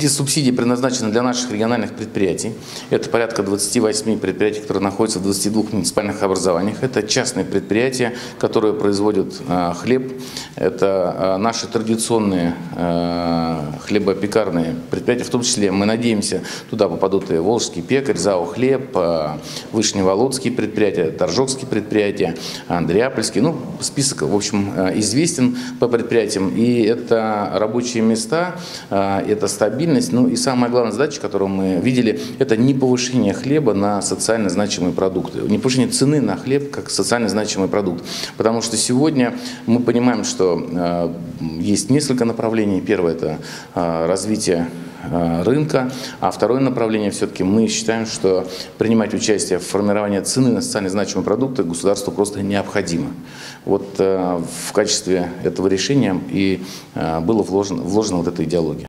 Эти субсидии предназначены для наших региональных предприятий. Это порядка 28 предприятий, которые находятся в 22 муниципальных образованиях. Это частные предприятия, которые производят э, хлеб. Это э, наши традиционные э, хлебопекарные предприятия. В том числе мы надеемся, туда попадут и Волжский пекарь, ЗАО «Хлеб», Вышневолодские предприятия, Торжокские предприятия, Андреапольские. Ну, список, в общем, известен по предприятиям. И это рабочие места, это стабильность. Ну и самая главная задача, которую мы видели, это не повышение хлеба на социально значимые продукты. Не повышение цены на хлеб как социально значимый продукт. Потому что сегодня мы понимаем, что э, есть несколько направлений. Первое – это развитие рынка. А второе направление все-таки мы считаем, что принимать участие в формировании цены на социально значимые продукты государству просто необходимо. Вот в качестве этого решения и было вложено, вложена вот эта идеология.